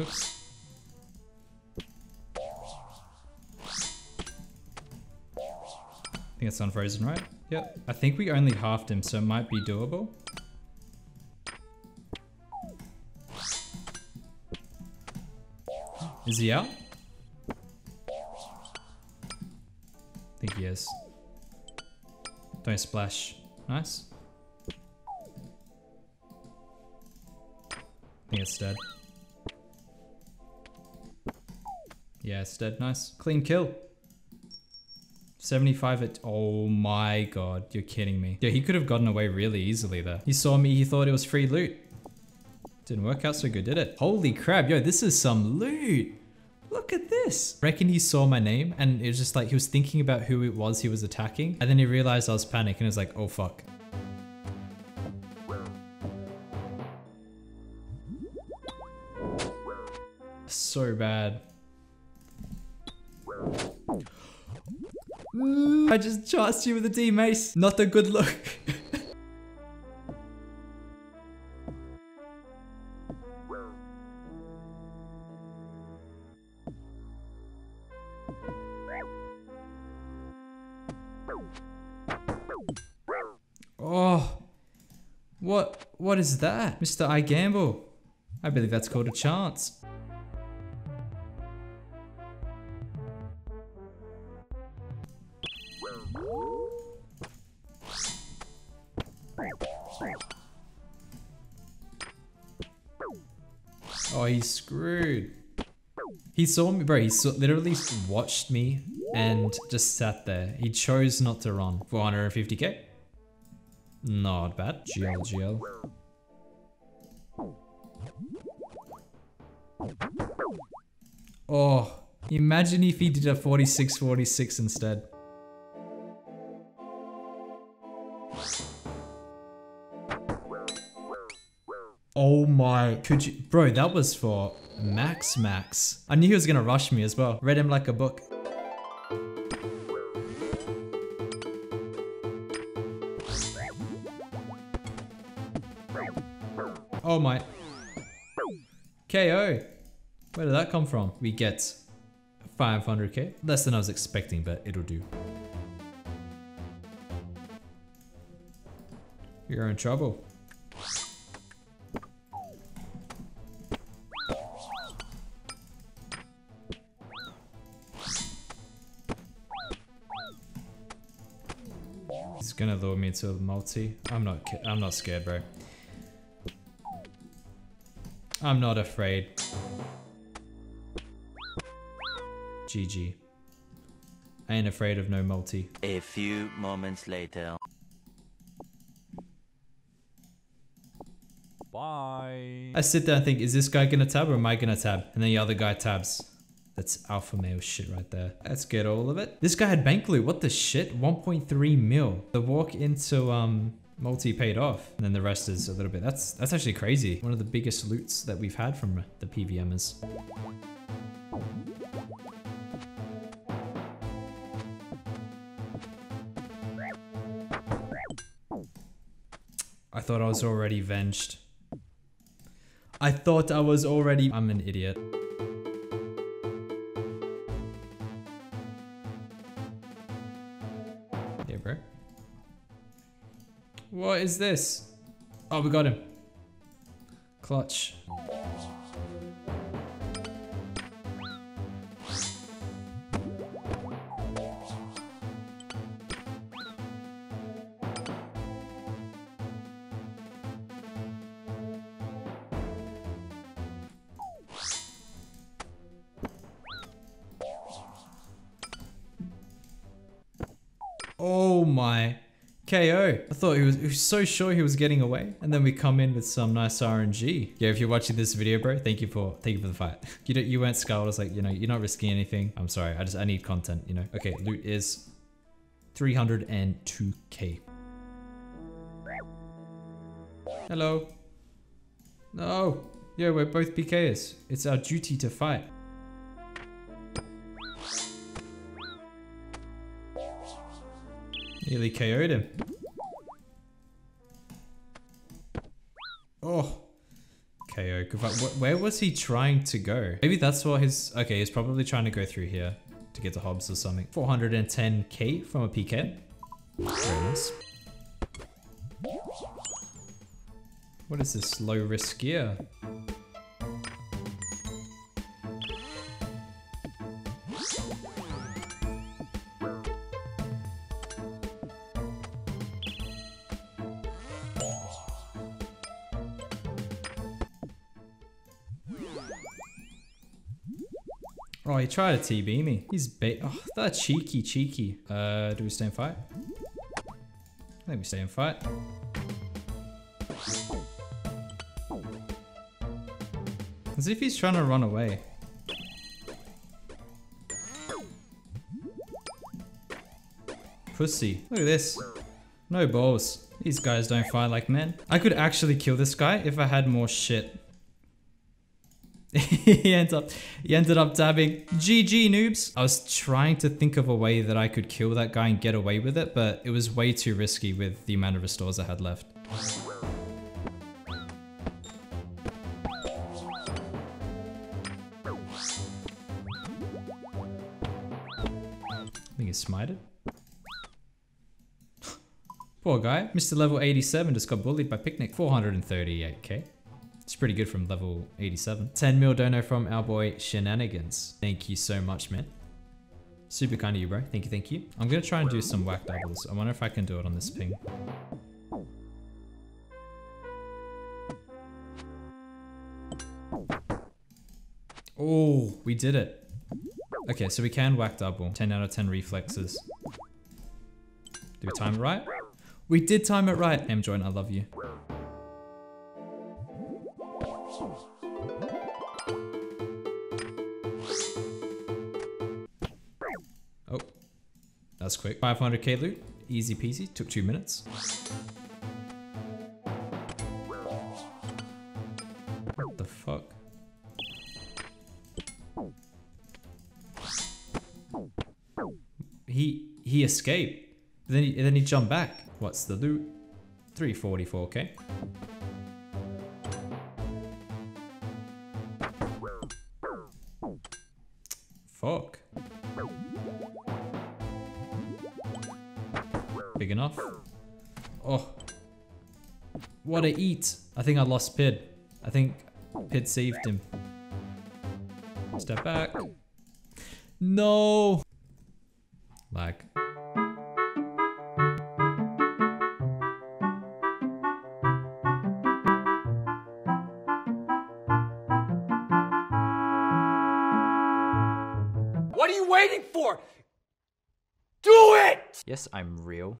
Oops. I think it's unfrozen, right? Yep. I think we only halved him, so it might be doable. Is he out? I think he is. Don't splash. Nice. I think it's dead. Yeah, it's dead. Nice. Clean kill. 75 at- Oh my god, you're kidding me. Yeah, he could have gotten away really easily there. He saw me, he thought it was free loot. Didn't work out so good, did it? Holy crap, yo, this is some loot. Look at this. Reckon he saw my name and it was just like he was thinking about who it was he was attacking. And then he realized I was panicking and was like, oh fuck. So bad. I just charged you with a D mace. Not a good look. oh. What what is that? Mr. I gamble. I believe that's called a chance. Oh, he's screwed. He saw me, bro. He saw, literally watched me and just sat there. He chose not to run. 450k. Not bad. GL, GL. Oh, imagine if he did a 46 46 instead. Oh my, could you, bro, that was for Max Max. I knew he was gonna rush me as well. Read him like a book. Oh my. KO. Where did that come from? We get 500k. Less than I was expecting, but it'll do. You're in trouble. Into a multi. I'm not. I'm not scared, bro. I'm not afraid. GG. I ain't afraid of no multi. A few moments later. Bye. I sit there and think, is this guy gonna tab or am I gonna tab? And then the other guy tabs. That's alpha male shit right there. Let's get all of it. This guy had bank loot. What the shit? 1.3 mil. The walk into um multi paid off. And then the rest is a little bit. That's that's actually crazy. One of the biggest loots that we've had from the PVMers. I thought I was already venged. I thought I was already- I'm an idiot. What is this? Oh, we got him. Clutch. Oh my. KO. I thought he was, he was so sure he was getting away. And then we come in with some nice RNG. Yeah, if you're watching this video, bro, thank you for thank you for the fight. You don't, you weren't scarred. I was like, you know, you're not risking anything. I'm sorry. I just I need content, you know. Okay, loot is 302k. Hello. No. Yeah, we're both PKers. It's our duty to fight. Nearly KO'd him. Oh. KO. Where was he trying to go? Maybe that's what his... Okay, he's probably trying to go through here to get to Hobbs or something. 410k from a PK. Very nice. What is this low risk gear? Oh, he tried to TB me. He's bait. Oh, that cheeky, cheeky. Uh, do we stay and fight? I think we stay and fight. As if he's trying to run away. Pussy. Look at this. No balls. These guys don't fight like men. I could actually kill this guy if I had more shit. he ended up he ended up dabbing GG noobs. I was trying to think of a way that I could kill that guy and get away with it, but it was way too risky with the amount of restores I had left. I think he's smited. Poor guy. Mr. Level 87 just got bullied by Picnic. 438k. It's pretty good from level 87. 10 mil dono from our boy Shenanigans. Thank you so much, man. Super kind of you, bro. Thank you, thank you. I'm gonna try and do some whack doubles. I wonder if I can do it on this ping. Oh, we did it. Okay, so we can whack double. 10 out of 10 reflexes. Do we time it right? We did time it right. M joint, I love you. That's quick. 500k loot, easy peasy, took two minutes. What the fuck? He he escaped. Then he, then he jumped back. What's the loot? 344k. Big enough. Oh. What a eat. I think I lost Pid. I think Pid saved him. Step back. No. Lag. What are you waiting for? Do it! Yes, I'm real.